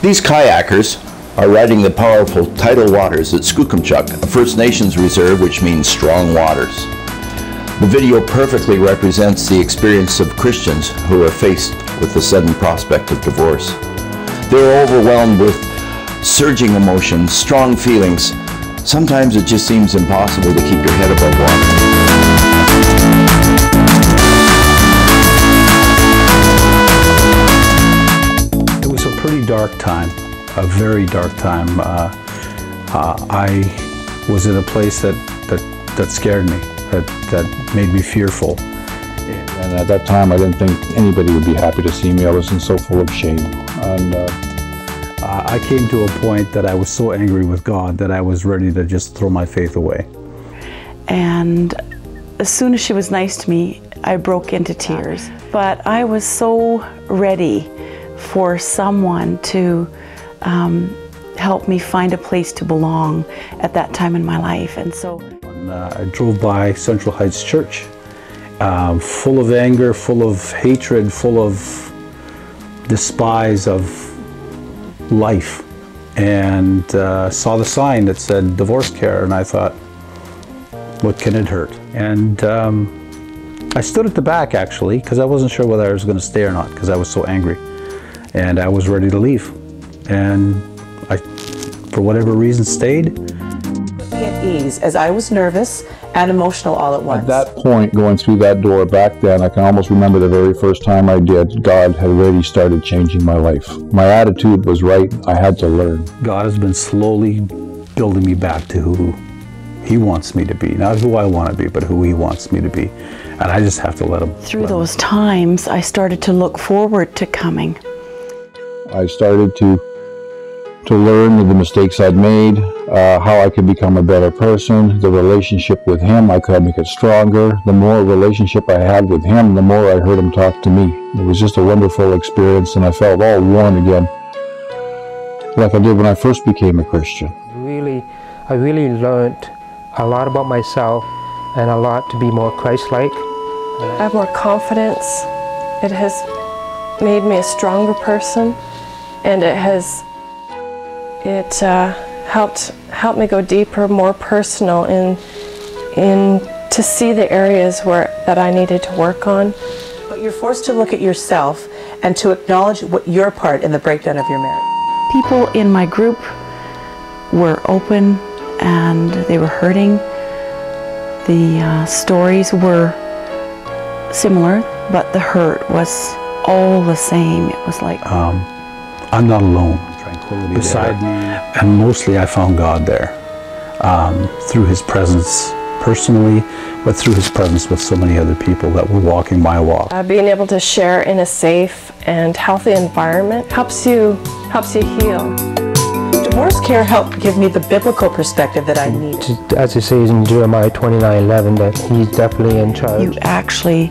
These kayakers are riding the powerful tidal waters at Skookumchuck, a First Nations reserve which means strong waters. The video perfectly represents the experience of Christians who are faced with the sudden prospect of divorce. They are overwhelmed with surging emotions, strong feelings. Sometimes it just seems impossible to keep your head above water. Dark time, a very dark time. Uh, uh, I was in a place that, that, that scared me, that, that made me fearful. And at that time, I didn't think anybody would be happy to see me. I was in so full of shame. And uh, I I came to a point that I was so angry with God that I was ready to just throw my faith away. And as soon as she was nice to me, I broke into tears. But I was so ready for someone to um, help me find a place to belong at that time in my life. And so uh, I drove by Central Heights Church, um, full of anger, full of hatred, full of despise of life, and uh, saw the sign that said DivorceCare, and I thought, what can it hurt? And um, I stood at the back actually because I wasn't sure whether I was going to stay or not because I was so angry, and I was ready to leave, and I, for whatever reason, stayed. me at ease as I was nervous and emotional all at once. at that point, going through that door back then, I can almost remember the very first time I did, God had already started changing my life. My attitude was right. I had to learn. God has been slowly building me back to who He wants me to be. Not who I want to be, but who He wants me to be. And I just have to let Him. through let him. those times, I started to look forward to coming. I started to to learn the mistakes I'd made, uh, how I could become a better person, the relationship with him, I could make it stronger. The more relationship I had with him, the more I heard him talk to me. It was just a wonderful experience, and I felt all one again, like I did when I first became a Christian. really i really learned a lot about myself and a lot to be more christ-like I have more confidence. It has made me a stronger person, and it has it uh, helped helped me go deeper, more personal in in to see the areas where that I needed to work on. But you're forced to look at yourself and to acknowledge what your part in the breakdown of your marriage. People in my group were open and they were hurting. The uh, stories were similar, but the hurt was all the same. It was like Um, I'm not alone. Tranquility beside me, and mostly I found God there um, through His presence personally, but through His presence with so many other people that were walking my walk. Uh, being able to share in a safe and healthy environment helps you helps you heal. DivorceCare helped give me the biblical perspective that I need. as it says in jeremiah 29 11 that he's definitely in charge you actually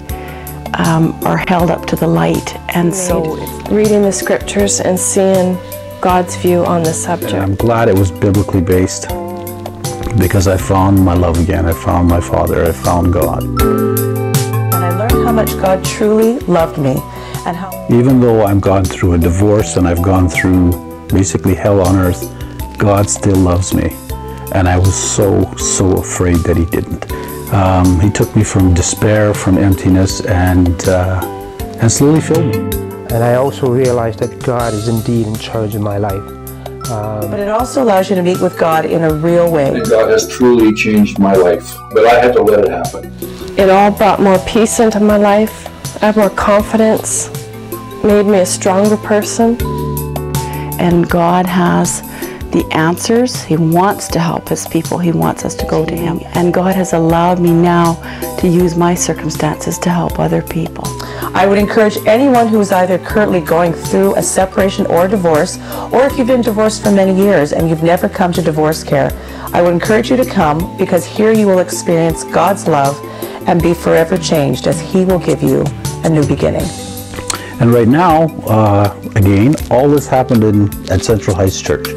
um, are held up to the light, and so reading the scriptures and seeing God's view on the subject. And I'm glad it was biblically based because I found my love again. I found my Father. I found God. And I learned how much God truly loved me and how Even though I've gone through a divorce and I've gone through basically hell on earth, God still loves me. And I was so, so afraid that He didn't. Um, he took me from despair, from emptiness, and, uh, and slowly filled me. and i also realized that god is indeed in charge of my life but it also allows you to meet with God in a real way. And God has truly changed my life, but I had to let it happen. It all brought more peace into my life. I have more confidence, made me a stronger person. and God has the answers. He wants to help His people. He wants us to go to Him. And God has allowed me now to use my circumstances to help other people. I would encourage anyone who is either currently going through a separation or divorce, or if you've been divorced for many years and you've never come to DivorceCare, I would encourage you to come because here you will experience God's love and be forever changed as He will give you a new beginning. And right now, uh, again, all this happened in, at Central Heights Church.